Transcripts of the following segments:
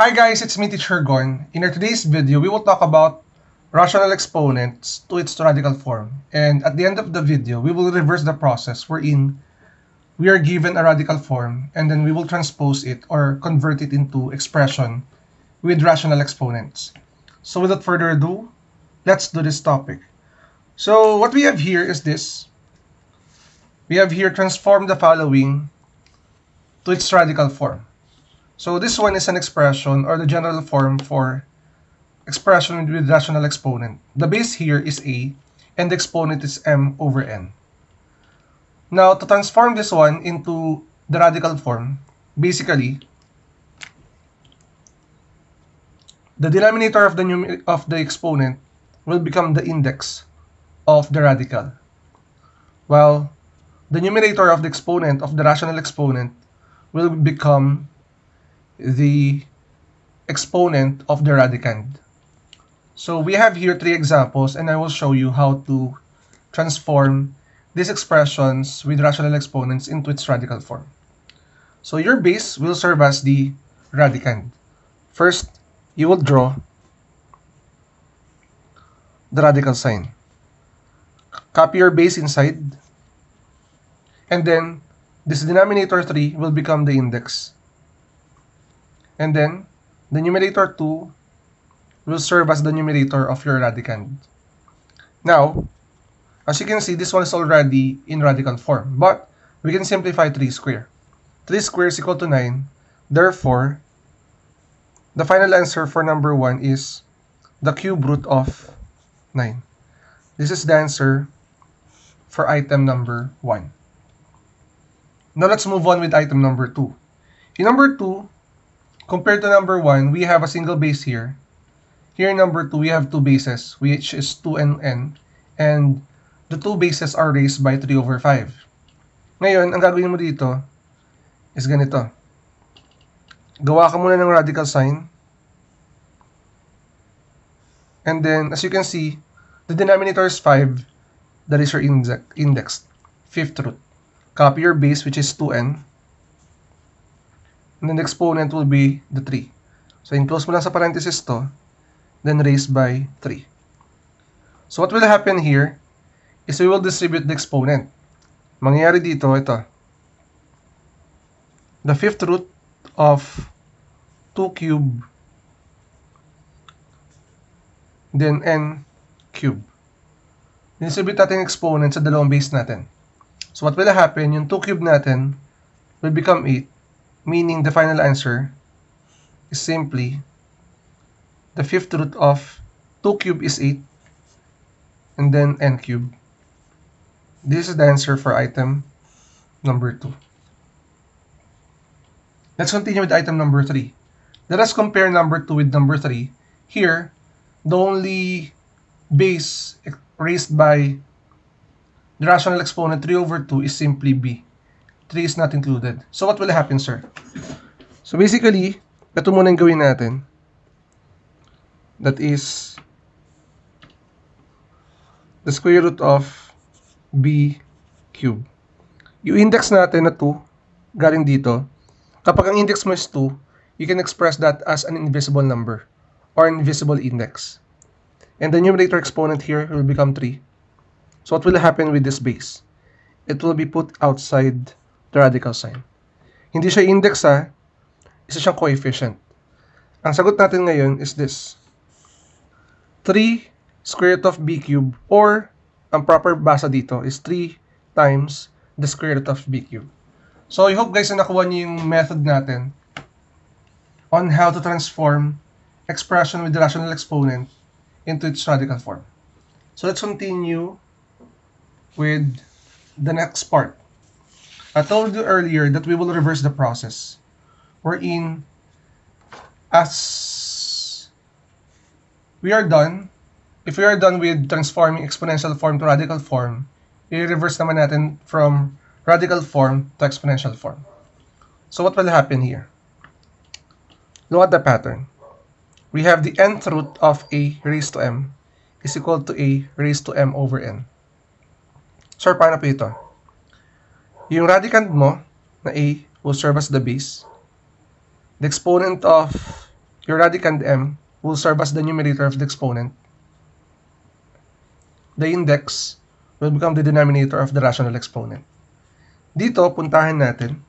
Hi guys, it's me Teacher Gorn. In our today's video, we will talk about rational exponents to its radical form. And at the end of the video, we will reverse the process wherein we are given a radical form and then we will transpose it or convert it into expression with rational exponents. So without further ado, let's do this topic. So what we have here is this. We have here transform the following to its radical form. So this one is an expression or the general form for expression with rational exponent. The base here is a and the exponent is m over n. Now, to transform this one into the radical form, basically, the denominator of the, of the exponent will become the index of the radical, while the numerator of the exponent of the rational exponent will become the exponent of the radicand. So we have here three examples and I will show you how to transform these expressions with rational exponents into its radical form. So your base will serve as the radicand. First, you will draw the radical sign. Copy your base inside and then this denominator 3 will become the index. And then, the numerator 2 will serve as the numerator of your radicand. Now, as you can see, this one is already in radical form, but we can simplify 3 square. 3 square is equal to 9. Therefore, the final answer for number 1 is the cube root of 9. This is the answer for item number 1. Now let's move on with item number 2. In number 2, compared to number 1, we have a single base here. Here number 2, we have two bases, which is 2 and n. And the two bases are raised by 3 over 5. Ngayon, ang gagawin mo dito is ganito. Gawa ka muna ng radical sign. And then, as you can see, the denominator is 5. That is your index, fifth root. Copy your base, which is 2n. And then the exponent will be the 3. So, enclose mo lang sa parenthesis to, then raised by 3. So, what will happen here is we will distribute the exponent. Mangyayari dito, ito. The fifth root of 2 cube then n cube. Distribute natin yung exponent sa dalawang base natin. So what will happen, yung 2 cube natin will become 8, meaning the final answer is simply the fifth root of 2 cube is 8, and then n cube. This is the answer for item number 2. Let's continue with item number 3. Let us compare number 2 with number 3. Here, the only base raised by the rational exponent 3 over 2 is simply b. 3 is not included. So what will happen, sir? So basically, ito muna yung gawin natin. That is the square root of b cube. Yung index natin na 2, galing dito, kapag ang index mo is 2, you can express that as an invisible number or invisible index. And the numerator exponent here will become 3. So what will happen with this base? It will be put outside the radical sign. Hindi siya index ha, isa siyang coefficient. Ang sagot natin ngayon is this. 3 square root of b cube or ang proper basa dito is 3 times the square root of b cube. So I hope guys na nakuha niyo yung method natin on how to transform expression with rational exponent into its radical form. So let's continue with the next part. I told you earlier that we will reverse the process. Wherein, as we are done, if we are done with transforming exponential form to radical form, i-reverse naman natin from radical form to exponential form. So what will happen here? Look at the pattern. We have the nth root of a raised to m is equal to a raised to m over n. Sir, paano po ito? Yung radicand mo na a will serve as the base. The exponent of your radicand m will serve as the numerator of the exponent. The index will become the denominator of the rational exponent. Dito, puntahan natin.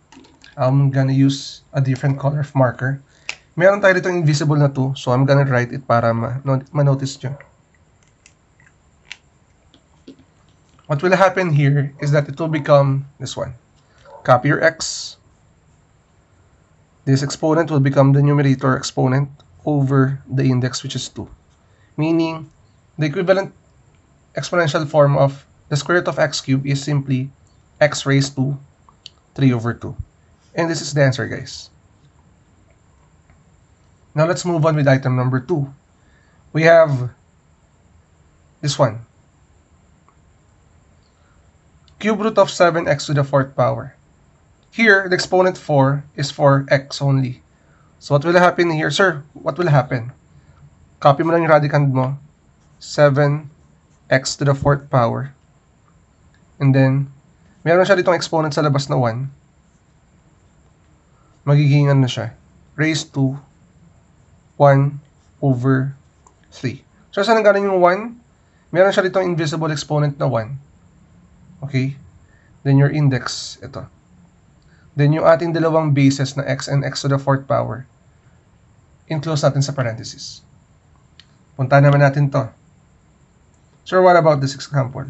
I'm gonna use a different color of marker. Meron tayo dito invisible na 2, so I'm gonna write it para ma-notice nyo. What will happen here is that it will become this one. Copy your x. This exponent will become the numerator exponent over the index which is 2. Meaning, the equivalent exponential form of the square root of x cubed is simply x raised to 3 over 2. And this is the answer, guys. Now let's move on with item number 2. We have this one. Cube root of 7x to the fourth power. Here, the exponent 4 is for x only. So what will happen here? Sir, what will happen? Copy mo lang yung radicand mo. 7x to the fourth power. And then, meron siya ditong exponent sa labas na 1. Magiging ano siya? Raised to 1 over 3. So, saan nanggaling yung 1? Meron siya ditong invisible exponent na 1. Okay? Then your index, ito. Then yung ating dalawang bases na x and x to the fourth power, enclose natin sa parenthesis. Punta naman natin to. So what about this example?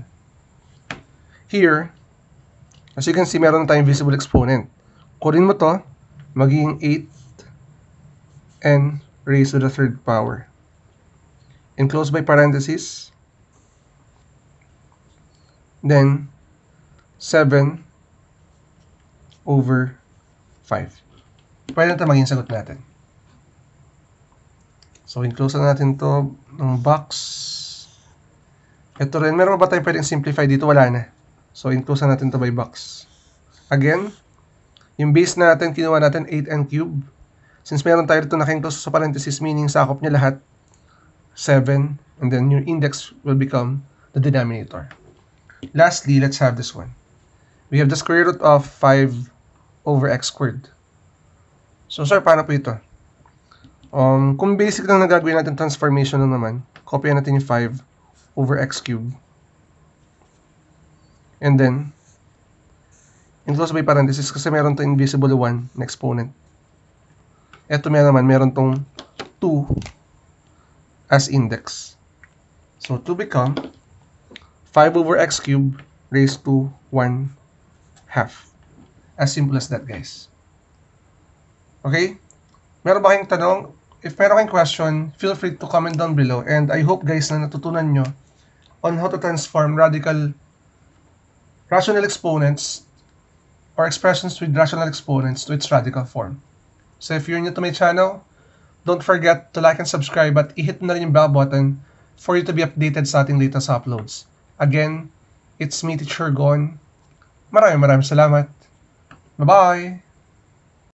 Here, as you can see, meron tayong visible exponent. Kunin mo to, magiging 8 n raised to the third power. Enclose by parenthesis. Then, 7 over 5. Pwede na ito maging sagot natin. So, enclose na natin to ng box. Ito rin, meron ba tayo pwedeng simplify dito? Wala na. So, include natin to by box. Again, yung base natin, kinuha natin 8n cube. Since meron tayo dito naka-enclose sa parenthesis, meaning sakop niya lahat, 7, and then your index will become the denominator. Lastly, let's have this one. We have the square root of 5 over x squared. So, sir, paano po ito? Um, kung basic lang na gagawin natin transformation na naman, copy natin yung 5 over x cubed. And then, enclosed by parenthesis kasi meron to invisible 1 na exponent. Ito meron naman, meron tong 2 as index. So, to become 5 over x cubed raised to 1 half. As simple as that, guys. Okay? Meron ba kayong tanong? If meron kayong question, feel free to comment down below. And I hope, guys, na natutunan nyo on how to transform radical rational exponents or expressions with rational exponents to its radical form. So if you're new to my channel, don't forget to like and subscribe at i-hit na rin yung bell button for you to be updated sa ating latest uploads. Again, it's me, Teacher Gon. Maraming maraming salamat. Bye-bye!